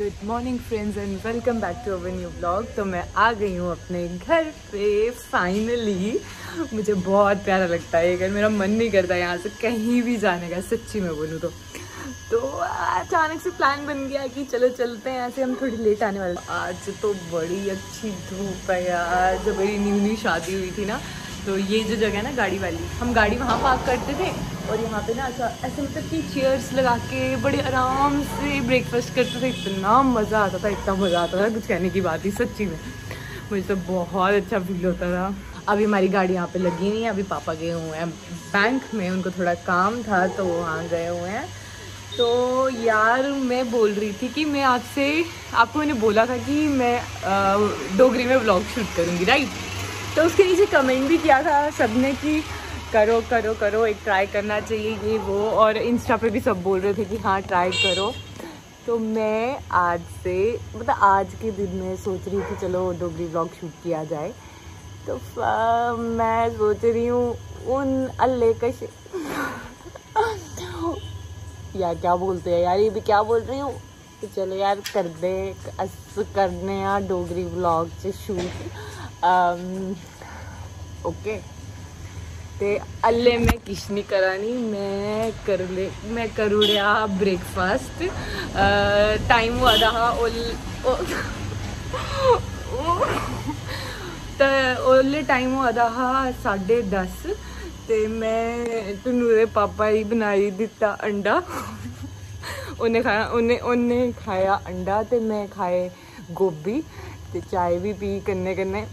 Good morning friends and welcome back to our new blog तो मैं आ गई हूँ अपने घर पे फाइनली मुझे बहुत प्यारा लगता है अगर मेरा मन नहीं करता यहाँ से कहीं भी जाने का, सच्ची में बोलूँ तो। तो अचानक से प्लान बन गया कि चलो चलते हैं, ऐसे हम थोड़ी लेट आने वाले। आज तो बड़ी अच्छी धूप है यार, जब मेरी न्यू न्यू शादी हुई थी ना तो ये जो जगह है ना गाड़ी वाली, हम गाड़ी वहाँ पार्क करते थे और यहाँ पे ना ऐसा, ऐसे मतलब कि चेयर्स लगा के बड़े आराम से ब्रेकफास्ट करते थे। इतना मज़ा आता था, इतना मज़ा आता था, कुछ कहने की बात ही सच्ची में। मुझे तो बहुत अच्छा फील होता था। अभी हमारी गाड़ी यहाँ पे लगी नहीं है, अभी पापा गए हुए हैं बैंक में, उनको थोड़ा काम था तो वहाँ गए हुए हैं। तो यार, मैं बोल रही थी कि मैं आपसे आपको मैंने बोला था कि मैं डोगरी में ब्लॉग शूट करूँगी राइट तो उसके नीचे कमेंट भी किया था सबने कि करो करो करो, एक ट्राई करना चाहिए ये, वो, और इंस्टा पे भी सब बोल रहे थे कि हाँ ट्राई करो। तो मैं आज से मतलब आज के दिन में सोच रही थी चलो डोगरी ब्लॉग शूट किया जाए। तो मैं सोच रही हूँ उन अल्ले कश यार, क्या बोलते हैं? यार, ये भी क्या बोल रही हूँ? तो चलो यार, कर दे, अस करने डोगरी ब्लॉग से शूट ઓકે તે અલ્લે મેં કિશ નહીં કરાની મેં કરુલે મેં કરુડ્યા બ્રેકફાસ્ટ ટાઈમ વાદા હા ઓલ ਤਾਂ ਉਹਲੇ ਟਾਈਮ ਹੋਦਾ ਹਾ 10:30 ਤੇ ਮੈਂ ਤਨੂਰੇ ਪਾਪਾ ਹੀ ਬਣਾਈ ਦਿੱਤਾ ਅੰਡਾ। ਉਹਨੇ ਖਾਇਆ, ਉਹਨੇ ਉਹਨੇ ਖਾਇਆ ਅੰਡਾ ਤੇ ਮੈਂ ਖਾਏ ਗੋਭੀ ਤੇ ਚਾਹ ਵੀ ਪੀ ਕੰਨੇ ਕੰਨੇ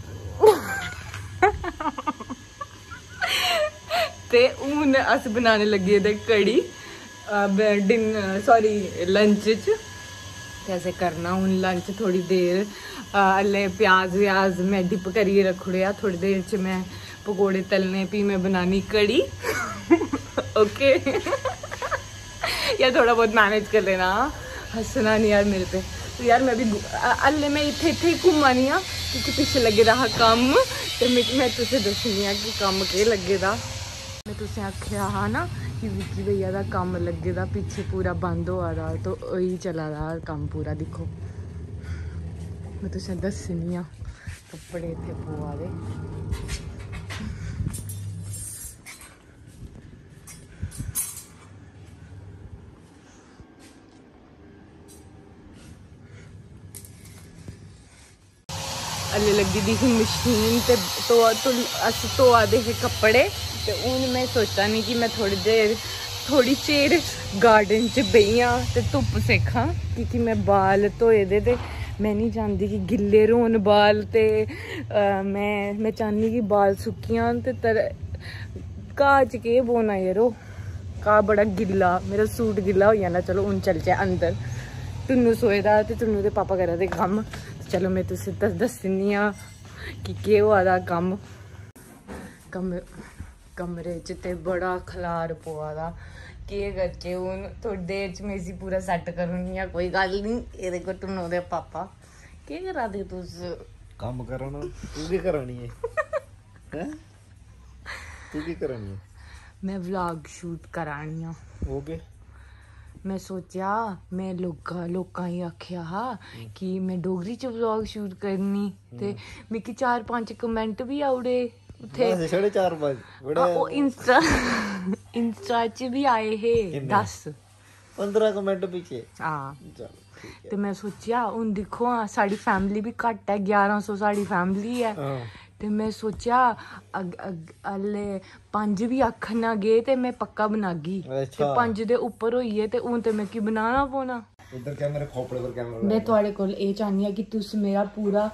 ते हून अस बनाने लगे एह्दे कड़ी डिन सॉरी लंच च। ते करना हून लंच थोड़ी देर। हल्ले प्याज व्याज में डिप करियै रखी थोड़ी देर च मैं पकौड़े तलने, फ्ही मैं बनानी कड़ी ओके या थोड़ा बहुत मैनेज कर लेना हाँ। हंसना नहीं यार मेरे पे। तो यार मैं भी हल्ले में इत्थे इत्थे घूमा नी आं, क्योंकि पिच्छे लग्गे दा हा कम्म। ते में तुसें दस्सनी कि कम केह् लग्गे दा। ਤੁਸੀਂ ਆਖਿਆ ਹਾਂ ਨਾ ਕਿ ਵਿੱਕੀ ਭਈਆ ਦਾ ਕੰਮ ਲੱਗੇ ਦਾ, ਪਿੱਛੇ ਪੂਰਾ ਬੰਦ ਹੋਆ ਦਾ, ਤਾਂ ਉਹੀ ਚਲਾ ਦਾ ਕੰਮ ਪੂਰਾ, ਦੇਖੋ। ਮੈਂ ਤੁਹਾਨੂੰ ਦੱਸਣੀ ਆ, ਕੱਪੜੇ ਇੱਥੇ ਪਵਾ ਦੇ। ਅਲੇ ਲੱਗੀ ਦੀ ਮਸ਼ੀਨ ਤੇ ਤੋ ਅਸੀਂ ਧੋਆ ਦੇ ਕੱਪੜੇ। ਤੇ ਹੁਣ ਮੈਂ ਸੋਚਦਾ ਨਹੀਂ ਕਿ ਮੈਂ ਥੋੜੀ ਦੇਰ ਥੋੜੀ ਚਿਰ ਗਾਰਡਨ 'ਚ ਬਈਆਂ ਤੇ ਧੁੱਪ ਸੇਖਾਂ, ਕਿਉਂਕਿ ਮੈਂ ਬਾਲ ਧੋਏ ਦੇ ਤੇ ਮੈਂ ਨਹੀਂ ਜਾਣਦੀ ਕਿ ਗਿੱਲੇ ਰੋਣ ਬਾਲ ਤੇ ਮੈਂ ਮੈਂ ਚਾਹਨੀ ਕਿ ਬਾਲ ਸੁੱਕੀਆਂ ਤੇ ਤਰ ਕਾਜ ਕੇ ਬੋਨਾ ਯਾਰੋ। ਕਾ ਬੜਾ ਗਿੱਲਾ, ਮੇਰਾ ਸੂਟ ਗਿੱਲਾ ਹੋ ਜਾਣਾ ਚਲੋ ਹੁਣ ਚੱਲ ਜਾ ਅੰਦਰ। ਤੁਹਾਨੂੰ ਸੋਏਦਾ ਤੇ ਤੁਹਾਨੂੰ ਦੇ ਪਾਪਾ ਕਰਾ ਦੇ ਕੰਮ। ਚਲੋ ਮੈਂ ਤੁਸੀਂ ਦੱਸ ਦਿੰਨੀ ਕਿ ਕੀ ਹੋਆ ਕੰਮ। ਕੰਮ कमरे च ते बड़ा खलार पवा दा केह् करचै हून थोह्ड़ी देर च में इसी पूरा सैट्ट करूनी आं कोई गल्ल निं एह्दे घटनू दे पापा केह् करा दे तुस कम्म करा ना तू केह् करा नी ऐ तू केह् करा नी मैं व्लॉग शूट करा नी आं ओह् केह् मैं सोचेआ मैं लोकां लोकां गी आखेआ हा कि मैं डोगरी च व्लॉग शूट करनी ते मिकी चार पंज कमेंट बी आउड़े ਉੱਥੇ ਅਸੀਂ 4:30 ਵਜੇ ਬੜਾ ਉਹ ਇੰਸਟਾ ਇੰਸਟਾ 'ਚ ਵੀ ਆਏ ਹੈ 10 15 ਕੁ ਪਿੱਛੇ। ਹਾਂ। ਤੇ ਮੈਂ ਸੋਚਿਆ ਹੁਣ ਦੇਖੋ ਆ ਸਾਡੀ ਫੈਮਿਲੀ ਵੀ ਘੱਟ ਹੈ 1100 ਸਾਡੀ ਫੈਮਿਲੀ ਹੈ। ਤੇ ਮੈਂ ਸੋਚਿਆ ਅਲੇ ਪੰਜ ਵੀ ਅੱਖ ਨਾ ਗਏ ਤੇ ਮੈਂ ਪੱਕਾ ਬਣਾ ਗਈ ਤੇ ਪੰਜ ਦੇ ਉੱਪਰ ਹੋਈਏ ਤੇ ਹੁਣ ਤੇ ਮੈਂ ਕੀ ਬਣਾਣਾ ਪੋਣਾ? ਉਧਰ ਕੈਮਰਾ ਖੋਪੜੇ ਪਰ ਕੈਮਰਾ ਮੈਂ ਤੁਹਾਡੇ ਕੋਲ ਇਹ ਚਾਹਨੀ ਆ ਕਿ ਤੁਸੀਂ ਮੇਰਾ ਪੂਰਾ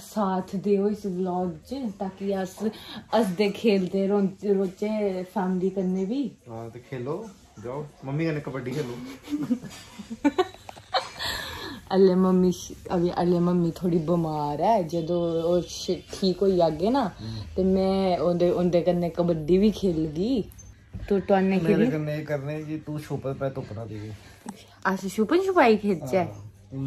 साथ देओ इस व्लॉग च ताकि अस हसदे खेलदे रौह्चे फैमिली कन्नै बी। हाँ ते खेलो जाओ। मम्मी कन्नै कबड्डी खेलो। अल्ले मम्मी अभी अल्ले मम्मी थोड़ी बमार है जदों ठीक हो जागे ना तो मैं उंदे उंदे कबड्डी भी खेलगी। तो तुआने खेली करने कि तू छुपन पे तुपना दे अस छुपन छुपाई खेलचै तू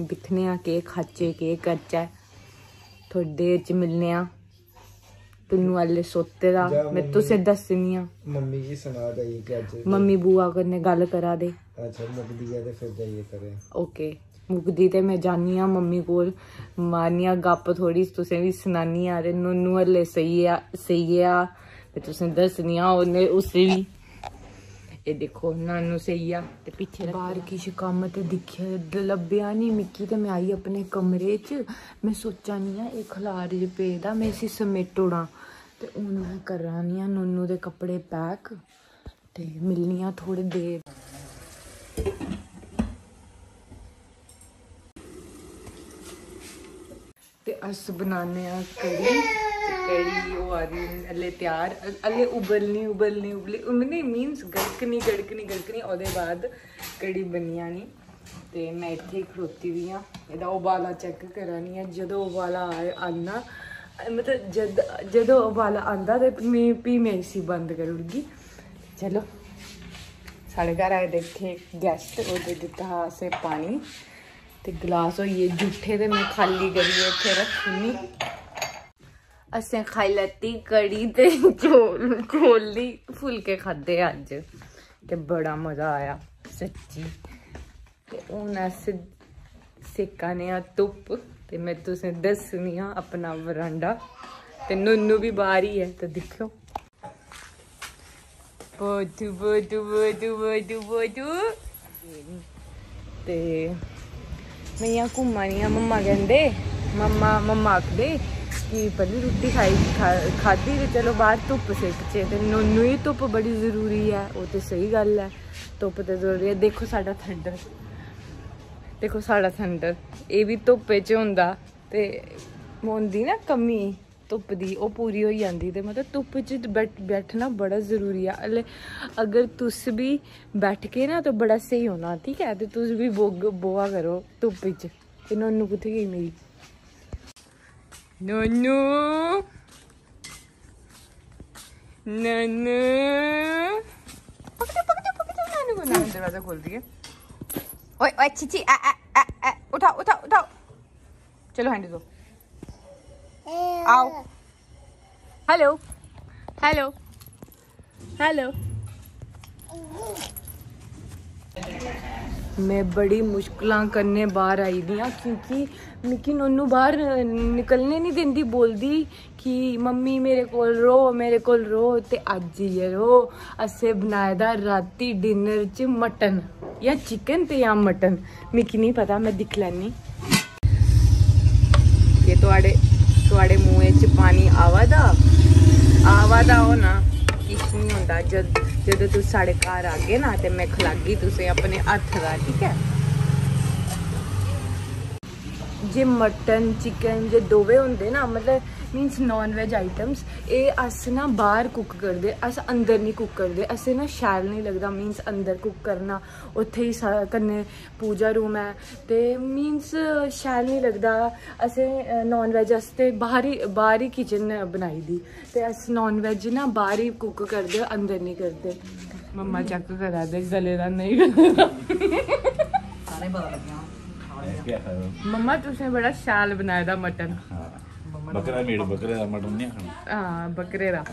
ਬਿਥਨੇ ਆ ਕੇ ਖਾਚੇ ਕੇ ਕੱਚਾ ਥੋੜੀ ਦੇਰ ਚ ਮਿਲਨੇ ਆ। ਤੈਨੂੰ ਵਾਲੇ ਸੋਤੇ ਦਾ ਮੈਂ ਤੁਸੇ ਦੱਸਣੀ ਆ। ਮੰਮੀ ਜੀ ਸੁਣਾ ਦਈ ਕਿ ਅੱਜ ਮੰਮੀ ਬੂਆ ਕਰਨੇ ਗੱਲ ਕਰਾ ਦੇ। ਅੱਛਾ ਮੁਕਦੀ ਹੈ ਤੇ ਫਿਰ ਜਾਈਏ ਕਰੇ ਓਕੇ। ਮੁਕਦੀ ਤੇ ਮੈਂ ਜਾਨੀ ਆ ਮੰਮੀ ਕੋਲ। ਮਾਰਨੀ ਆ ਗੱਪ ਥੋੜੀ ਤੁਸੀਂ ਵੀ ਸੁਣਾਨੀ ਆ ਰੇ ਨੋਨੂ ਹਲੇ ਸਹੀ ਆ ਸਹੀ ਆ। ਤੇ ਤੁਸੀਂ ਦੱਸਣੀ ਆ ਉਹਨੇ ਉਸੇ ਵੀ। ਇਹ ਦੇਖੋ ਨਾਨੂ ਸਹੀ ਆ ਤੇ ਪਿੱਛੇ ਬਾਹਰ ਕਿਛ ਕੰਮ ਤੇ ਦਿਖਿਆ ਲੱਭਿਆ ਨਹੀਂ ਮਿੱਕੀ ਤੇ ਮੈਂ ਆਈ ਆਪਣੇ ਕਮਰੇ 'ਚ। ਮੈਂ ਸੋਚਾਂ ਨਹੀਂ ਆ ਇਹ ਖਲਾਰ ਜੇ ਪਏ ਦਾ ਮੈਂ ਇਸੇ ਸਮੇਟੋੜਾ ਤੇ ਹੁਣ ਮੈਂ ਕਰਾਨੀ ਆ ਨੋਨੂ ਦੇ ਕੱਪੜੇ ਪੈਕ ਤੇ ਮਿਲਨੀ ਆ ਥੋੜੀ ਦੇਰ। ਤੇ ਅਸ ਬਣਾਉਂਦੇ ਆ ਕੜੀ। ਤੇ ਕੜੀ ਉਹ ਆ ਰਹੀ ਹੈ ਹਲੇ ਤਿਆਰ ਹਲੇ ਉਬਲਣੀ ਉਬਲਣੀ, ਉਬਲੀ ਉਮਨੇ ਮੀਨਸ ਗੜਕਣੀ ਗੜਕਣੀ ਗੜਕਣੀ, ਉਹਦੇ ਬਾਅਦ ਕੜੀ ਬਣੀਆਂ ਨਹੀਂ ਤੇ ਮੈਂ ਇੱਥੇ ਹੀ ਖੜੋਤੀ ਵੀ ਆ। ਇਹਦਾ ਉਬਾਲਾ ਚੈੱਕ ਕਰਾਨੀ ਆ। ਜਦੋਂ ਉਬਾਲਾ ਆਏ ਮਤਲਬ ਜਦ, ਜਦੋਂ ਉਬਾਲਾ ਆਂਦਾ ਤੇ ਮੈਂ ਪੀ ਮੈਂ ਸੀ ਬੰਦ ਕਰੂੰਗੀ। ਚਲੋ, ਸਾਡੇ ਘਰ ਆਏ ਦੇਖੇ ਗੈਸਟ ਉਹਦੇ ਦਿੱਤਾ ਹਾਸੇ ਪਾਣੀ। ਤੇ ਗਲਾਸ ਹੋਈਏ ਜੂਠੇ ਤੇ ਮੈਂ ਖਾਲੀ ਕਰੀਏ ਇੱਥੇ ਰੱਖਣੀ ਅਸੀਂ ਖਾਈ ਲੱਤੀ ਕੜੀ ਤੇ ਚੋਲ, ਕੋਲੀ ਫੁਲਕੇ ਖਾਦੇ ਅੱਜ। ਤੇ ਬੜਾ ਮਜ਼ਾ ਆਇਆ, ਸੱਚੀ। ਤੇ ਹੁਣ ਅਸੀਂ ਸੇਕਾਨੇ ਆ ਧੁੱਪ। ਤੇ ਮੈਂ ਤੁਸੀਂ ਦੱਸਣੀ ਆ ਆਪਣਾ ਵਰਾਂਡਾ। ਤੇ ਨੁੰਨੂ ਵੀ ਬਾਹਰ ਹੀ ਹੈ, ਤੇ ਦੇਖਿਓ। ਬੋਟੂ ਬੋਟੂ ਬੋਟੂ ਬੋਟੂ ਬੋਟੂ ਤੇ ਮੈਂ यहाँ ਘੁੰਮਣੀ ਆ, ਮੰਮਾ ਕਹਿੰਦੇ। ਮੰਮਾ ਮੰਮਾ ਆਖਦੇ ਕਿ ਪਹਿਲੀ ਰੋਟੀ ਖਾਈ, ਖਾ- ਖਾਧੀ ਤੇ ਚਲੋ ਬਾਹਰ ਧੁੱਪ ਸੇਕ ਤੇ ਨੋਨੂੰ ਹੀ ਧੁੱਪ ਬੜੀ ਜ਼ਰੂਰੀ ਹੈ ਉਹ ਤੇ ਸਹੀ ਗੱਲ ਹੈ। ਧੁੱਪ ਤੇ ਜ਼ਰੂਰੀ ਹੈ। ਦੇਖੋ ਸਾਡਾ ਥੰਡਰ ਦੇਖੋ ਸਾਡਾ ਥੰਡਰ ਇਹ ਵੀ ਧੁੱਪੇ ਚ ਹੁੰਦਾ ਤੇ ਹੁੰਦੀ ਨਾ ਕਮੀ ਧੁੱਪ ਦੀ, ਉਹ ਪੂਰੀ ਹੋ ਜਾਂਦੀ ਤੇ ਮਤਲਬ ਧੁੱਪ ਚ ਬੈਠਣਾ ਬੜਾ ਜ਼ਰੂਰੀ ਆ। ਅਗਰ ਤੁਸੀਂ ਵੀ ਬੈਠ ਕੇ ਨਾ ਤਾਂ ਬੜਾ ਸਹੀ ਹੋਣਾ, ਠੀਕ ਹੈ? ਤੇ ਤੁਸੀਂ ਵੀ ਬੋਗ, ਬੋਆ ਕਰੋ ਧੁੱਪ ਚ। ਤੇ ਨੋਨੂ ਕਿੱਥੇ ਗਈ ਮੇਰੀ? Nono. ਨਨ। ਪਕੜੋ ਉਠਾਓ ਉਠਾਓ ਉਠਾਓ। ਚਲੋ ਹੈਂਡੀ ਆਓ। ਹੈਲੋ ਹੈਲੋ ਹੈਲੋ मैं बड़ी मुश्किल करने बाहर आई दी हाँ क्योंकि मिकी नोनू बाहर निकलने नहीं दिंदी बोलती कि, मम्मी, मेरे कोल रो, मेरे को रो तो अज अज्ज रो, असें बनाए दा राती डिनर च मटन, या चिकन ते या मटन। मिकी नहीं पता, मैं दिख लैनी ये थोड़े थोड़े मुँह च पानी आवा दा? आवा दा हो ना किश नहीं होता जल्दी ਜਦੋਂ ਤੁਸੀਂ ਸਾਡੇ ਘਰ ਆ ਗਏ ਨਾ, ਤੇ ਮੈਂ ਖਲਾਗੀ ਤੁਸੀਂ ਆਪਣੇ ਹੱਥ ਦਾ, ਠੀਕ ਹੈ? ਜੇ ਮਟਨ ਚਿਕਨ ਜੇ ਦੋਵੇਂ ਹੁੰਦੇ ਨਾ, ਮਤਲਬ ਮੀਨਸ ਨਾਨ ਵੈਜ ਆਈਟਮਸ ਇਹ ਅਸੀਂ ਨਾ ਬਾਹਰ ਕੁੱਕ ਕਰਦੇ ਅਸ ਅੰਦਰ ਨਹੀਂ ਕੁੱਕ ਕਰਦੇ ਅਸੀਂ ਨਾ ਸ਼ੈਲ ਨਹੀਂ ਲੱਗਦਾ ਮੀਨਸ ਅੰਦਰ ਕੁੱਕ ਕਰਨਾ ਉੱਥੇ ਹੀ ਕਨੇ ਪੂਜਾ ਰੂਮ ਹੈ ਤੇ ਮੀਨਸ ਸ਼ੈਲ ਨਹੀਂ ਲੱਗਦਾ ਅਸੇ ਨਾਨ ਵੈਜ ਅਸਤੇ ਬਾਹਰ ਹੀ ਕਿਚਨ ਬਣਾਈ ਦੀ ਤੇ ਅਸ ਨਾਨ ਵੈਜ ਨਾ ਬਾਹਰ ਹੀ ਕੁੱਕ ਕਰਦੇ ਅੰਦਰ ਨਹੀਂ ਕਰਦੇ ਮਮਾ ਚੱਕ ਕਰਾ ਦੇ ਗਲੇ ਦਾ ਨਹੀਂ ਸਾਰੇ ਬਦਲ ਗਿਆ ਮੰਮਾ ਤੁਸੀਂ ਬੜਾ ਸ਼ਾਲ ਬਣਾਇਆ ਦਾ ਮਟਨ ਬੱਕਰਾ ਮੀਟ ਬੱਕਰੇ ਦਾ ਮਟਨ ਨਹੀਂ ਖਾਣਾ। ਹਾਂ ਬੱਕਰੇ ਦਾ।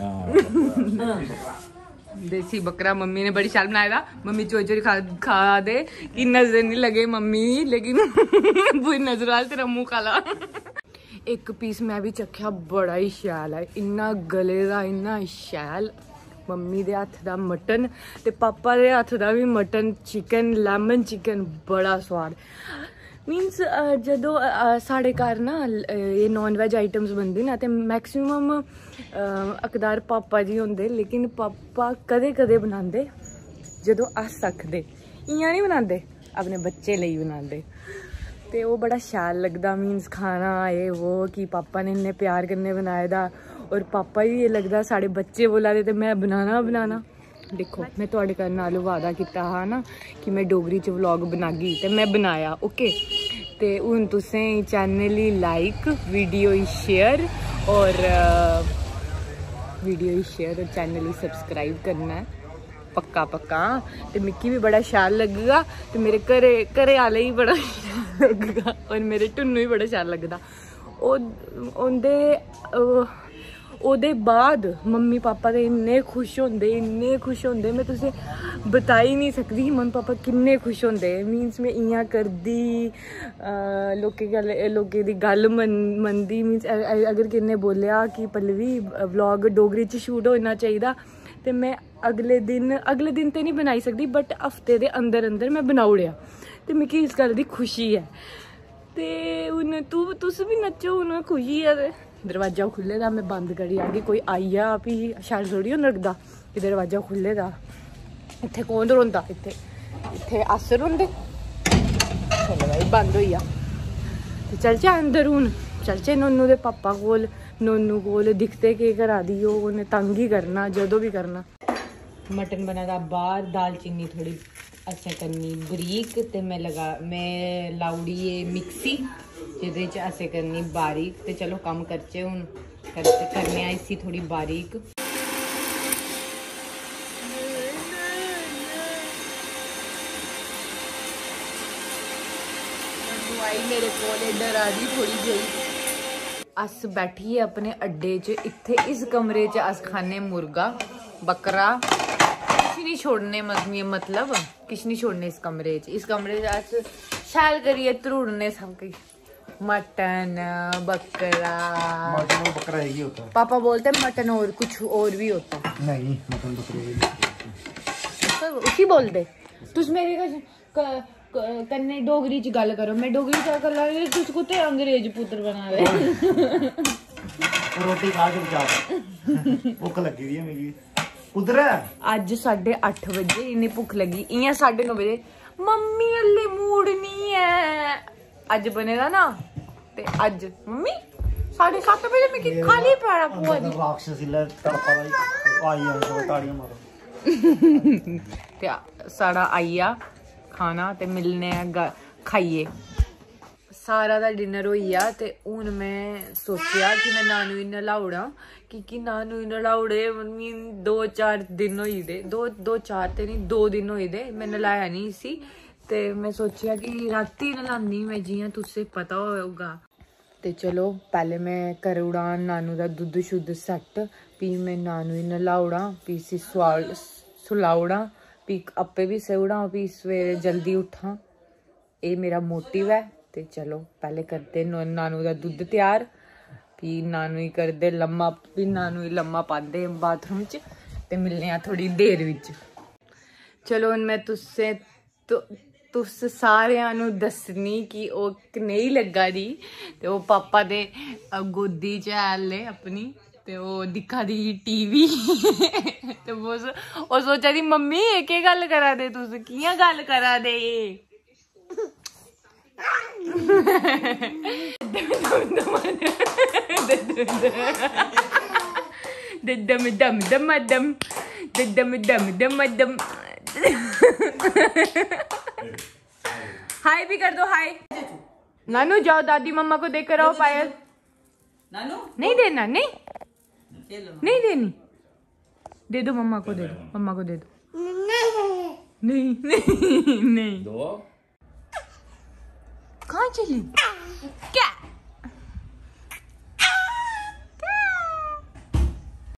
ਦੇਸੀ ਬੱਕਰਾ ਮੰਮੀ ਨੇ ਬੜੀ ਸ਼ਾਲ ਬਣਾਇਆ ਦਾ। ਮੰਮੀ ਚੋਰੀ ਚੋਰੀ ਖਾ ਦੇ। ਕਿ ਨਜ਼ਰ ਨਹੀਂ ਲਗੇ ਮੰਮੀ ਲੇਕਿਨ ਬੁਰੀ ਨਜ਼ਰ ਵਾਲ ਤੇਰਾ ਮੂੰਹ ਕਾਲਾ। ਇੱਕ ਪੀਸ ਮੈਂ ਵੀ ਚੱਖਿਆ ਬੜਾ ਹੀ ਸ਼ਾਲ ਹੈ ਇੰਨਾ ਗਲੇ ਦਾ ਇੰਨਾ ਸ਼ਾਲ। ਮੰਮੀ ਦੇ ਹੱਥ ਦਾ ਮਟਨ ਤੇ ਪਾਪਾ ਦੇ ਹੱਥ ਦਾ ਵੀ ਮਟਨ ਚਿਕਨ ਲੈਮਨ ਚਿਕਨ ਬੜਾ ਸਵਾਦ। ਮੀਨਸ uh, ਜਦੋਂ ਅ, ਸਾਡੇ ਘਰ ਨਾ ਇਹ ਨਾਨ ਵੈਜ ਆਈਟਮਸ ਬਣਦੀ ਨਾ ਤੇ ਮੈਕਸਿਮਮ ਅਕਦਾਰ ਪਾਪਾ ਜੀ ਹੁੰਦੇ ਲੇਕਿਨ ਪਾਪਾ ਕਦੇ ਕਦੇ ਬਣਾਉਂਦੇ ਜਦੋਂ ਅਸ ਸਕਦੇ। ਇਆਂ ਨਹੀਂ ਬਣਾਉਂਦੇ ਆਪਣੇ ਬੱਚੇ ਲਈ ਬਣਾਉਂਦੇ। ਤੇ ਉਹ ਬੜਾ ਸ਼ਾਲ ਲੱਗਦਾ ਮੀਨਸ ਖਾਣਾ ਇਹ ਉਹ ਕਿ ਪਾਪਾ ਨੇ ਇੰਨੇ ਪਿਆਰ ਕਰਨੇ ਬਣਾਏ ਦਾ ਔਰ ਪਾਪਾ ਹੀ ਇਹ ਲੱਗਦਾ ਸਾਡੇ ਬੱਚੇ ਬੋਲਾ ਦੇ ਤੇ ਮੈਂ ਬਣਾਣਾ ਬਣਾਣਾ। ਦੇਖੋ, ਮੈਂ ਤੁਹਾਡੇ ਘਰ ਨਾਲ ਵਾਅਦਾ ਕੀਤਾ ਹਾਂ ਨਾ ਕਿ ਮੈਂ ਡੋਗਰੀ ਚ ਵਲੌਗ ਬਣਾਗੀ ਤੇ ਮੈਂ ਬਣਾਇਆ ਓਕੇ ਤੇ ਹੁਣ ਤੁਸੀਂ ਚੈਨਲ ਹੀ ਲਾਈਕ ਵੀਡੀਓ ਹੀ ਸ਼ੇਅਰ ਔਰ ਵੀਡੀਓ ਹੀ ਸ਼ੇਅਰ ਔਰ ਚੈਨਲ ਹੀ ਸਬਸਕ੍ਰਾਈਬ ਕਰਨਾ ਹੈ। ਪੱਕਾ ਪੱਕਾ ਤੇ ਮਿੱਕੀ ਵੀ ਬੜਾ ਸ਼ਾਲ ਲੱਗੇਗਾ ਤੇ ਮੇਰੇ ਘਰੇ ਘਰੇ ਵਾਲੇ ਹੀ ਬੜਾ ਸ਼ਾਲ ਲੱਗੇਗਾ ਔਰ ਮੇਰੇ ਟੁੰਨੂ ਹੀ ਬੜਾ ਸ਼ਾਲ ਲੱਗਦਾ। ਉਹ, ਉਹਦੇ ਉਹਦੇ ਬਾਅਦ ਮੰਮੀ ਪਾਪਾ ਦੇ ਇੰਨੇ ਖੁਸ਼ ਹੁੰਦੇ ਇੰਨੇ ਖੁਸ਼ ਹੁੰਦੇ ਮੈਂ ਤੁਸੀਂ ਬਤਾ ਹੀ ਨਹੀਂ ਸਕਦੀ ਕਿ ਮੰਮੀ ਪਾਪਾ ਕਿੰਨੇ ਖੁਸ਼ ਹੁੰਦੇ। ਮੀਨਸ ਮੈਂ ਇਆਂ ਕਰਦੀ ਅਹ, ਲੋਕੀ ਗੱਲ ਲੋਕੀ ਦੀ ਗੱਲ ਮੰਨਦੀ। ਮੀਨਸ ਅਗਰ ਕਿੰਨੇ ਬੋਲਿਆ ਕਿ ਪੱਲਵੀ ਵਲੌਗ ਡੋਗਰੀ ਚ ਸ਼ੂਟ ਹੋਣਾ ਚਾਹੀਦਾ ਤੇ ਮੈਂ ਅਗਲੇ ਦਿਨ ਅਗਲੇ ਦਿਨ ਤੇ ਨਹੀਂ ਬਣਾਈ ਸਕਦੀ ਬਟ ਹਫ਼ਤੇ ਦੇ ਅੰਦਰ ਅੰਦਰ ਮੈਂ ਬਣਾਉੜਿਆ। ਤੇ ਮੈਨੂੰ ਇਸ ਗੱਲ ਦੀ ਖੁਸ਼ੀ ਹੈ। ਤੇ ਹੁਣ ਤੂੰ ਤੁਸੀਂ ਵੀ ਨੱਚੋ ਹੁਣ ਖੁਸ਼ੀ ਹੈ दरवाज़ा खु'ल्ले दा में बंद करी आह्गी कोई आई जा भी शैल थोड़ी होन रखदा कि दरवाज़ा खु'ल्ले दा इत्थै कौन रौंह्दा इत्थै इत्थै अस रौंह्दे चलो भाई बंद होई गेआ ते चलचै अंदर हून चलचै नोनू दे पापा कोल नोनू कोल दिखदे केह् करा दी ओह् उन्नै तंग ही करना जदूं बी करना मटन बना दा बाह्र दालचीनी थोड़ी असें करनी बरीक ते में लगा में लाउड़ी एह् मिक्सी ਜਿਹਦੇ ਚ ਅਸੀਂ ਕਰਨੀ ਬਾਰੀਕ ਤੇ ਚਲੋ ਕੰਮ ਕਰਚੇ ਹੁਣ। ਕਰਨੇ ਆ ਇਸੀ ਥੋੜੀ ਬਾਰੀਕ। ਆਈ ਮੇਰੇ ਕੋਲ ਡਰਾ ਦੀ ਜੀ ਥੋੜੀ ਜਿਹੀ। ਅਸ ਬੈਠੀਏ ਆਪਣੇ ਅੱਡੇ 'ਚ ਇੱਥੇ ਇਸ ਕਮਰੇ 'ਚ ਅਸ ਖਾਣੇ ਮੁਰਗਾ ਬੱਕਰਾ। ਕਿਛ ਨਹੀਂ ਛੋੜਨੇ ਮਤਲਬ। ਕਿਛ ਨਹੀਂ ਛੋੜਨੇ ਇਸ ਕਮਰੇ 'ਚ। ਇਸ ਕਮਰੇ 'ਚ ਅਸ ਸ਼ਾਲ ਕਰੀਏ ਤਰੁੜਨੇ ਸਭ ਕੁਝ मटन बकरा। मटन बकरा ही होता है। पापा बोलते हैं मटन और कुछ और भी होता है। नहीं मटन बकरा अच्छा, तो उसी बोल दे तुस मेरे कन्ने डोगरी च गल करो। मैं डोगरी च गल करी तुस कुत्ते अंग्रेज़ पुत्र बना रहे रोटी खा के बचा भुख लगी दी है मेरी। उधर अज साढ़े अठ बजे इन्हें भुख लगी। इया साढ़े नौ बजे मम्मी अल्ले मूड नहीं है ਅੱਜ ਬਣੇ ਦਾ ਨਾ ਤੇ ਅੱਜ। ਮੰਮੀ 7:30 ਵਜੇ ਮੈਂ ਖਾਲੀ ਪਾਣਾ ਪੂਆ ਦੀ ਰਾਖਸ਼ ਲੈ ਤੜਪਾ ਲਈ ਆਈ ਆ ਦੋ ਤਾੜੀਆਂ ਮਾਰੋ। ਤੇ ਸਾਡਾ ਆਈਆ ਖਾਣਾ ਤੇ ਮਿਲਨੇ ਆ ਖਾਈਏ। ਸਾਰਾ ਦਾ ਡਿਨਰ ਹੋਈਆ ਤੇ ਹੁਣ ਮੈਂ ਸੋਚਿਆ ਕਿ ਮੈਂ ਨਾਨੂ ਨੂੰ ਨਲਾਉੜਾ ਕਿਉਂਕਿ ਨਾਨੂ ਨੂੰ ਨਲਾਉੜੇ ਮੀਨ 2-4 ਦਿਨ ਹੋਈ ਦੇ 2-4 ਤੇ ਨਹੀਂ 2 ਦਿਨ ਹੋਈ ਦੇ ਮੈਂ ਨਲਾਇਆ ਨਹੀਂ ਸੀ। ਤੇ ਮੈਂ ਸੋਚਿਆ ਕਿ ਰਾਤੀ ਨਲਾਨੀ ਮੈਂ ਜੀਆਂ ਤੁਸੀਂ ਪਤਾ ਹੋਊਗਾ ਤੇ ਚਲੋ, ਪਹਿਲੇ ਮੈਂ ਕਰੂੜਾ ਨਾਨੂ ਦਾ ਦੁੱਧ ਸ਼ੁੱਧ ਸੱਟ, ਵੀ ਮੈਂ ਨਾਨੂ ਹੀ ਨਲਾਉੜਾ ਵੀ ਸੀ ਸਵਾਲ ਸੁਲਾਉੜਾ ਵੀ ਆਪੇ ਵੀ ਸੌੜਾ ਵੀ ਸਵੇਰੇ ਜਲਦੀ ਉਠਾਂ। ਇਹ ਮੇਰਾ ਮੋਟਿਵ ਹੈ, ਤੇ ਚਲੋ, ਪਹਿਲੇ ਕਰਦੇ ਨਾਨੂ ਦਾ ਦੁੱਧ ਤਿਆਰ ਪੀ ਨਾਨੂ ਹੀ ਕਰਦੇ ਲੰਮਾ, ਵੀ ਨਾਨੂ ਹੀ ਲੰਮਾ ਪਾਉਂਦੇ ਬਾਥਰੂਮ 'ਚ, ਤੇ ਮਿਲਨੇ ਆ ਥੋੜੀ ਦੇਰ ਵਿੱਚ। ਚਲੋ, ਹੁਣ ਮੈਂ ਤੁਸੇ ਤੁਸ ਸਾਰਿਆਂ ਨੂੰ ਦੱਸਣੀ ਕਿ ਉਹ ਕਨੇਈ ਲੱਗਾ ਦੀ ਤੇ ਉਹ ਪਾਪਾ ਦੇ ਗੋਦੀ 'ਚ ਆਲੇ ਆਪਣੀ ਤੇ ਉਹ ਦਿਖਾ ਦੀ ਟੀਵੀ। ਤੇ ਉਹ ਸੋ- ਉਹ ਸੋਚਿਆ ਦੀ ਮੰਮੀ ਇਹ ਕੀ ਗੱਲ ਕਰਾ ਦੇ ਤੁਸੀਂ ਕੀਆਂ ਗੱਲ ਕਰਾ ਦੇ? ਦਮ ਦਮ ਦਮ ਦਮ ਦਮ ਦਮ ਦਮ ਦਮ हाय भी कर दो हाय। नानू जाओ दादी मम्मा को देकर आओ पायल। नानू? नहीं देना नहीं। नहीं देनी। दे दो मम्मा को दे दो मम्मा को दे दो। नहीं नहीं नहीं। दो। कहाँ चली? क्या?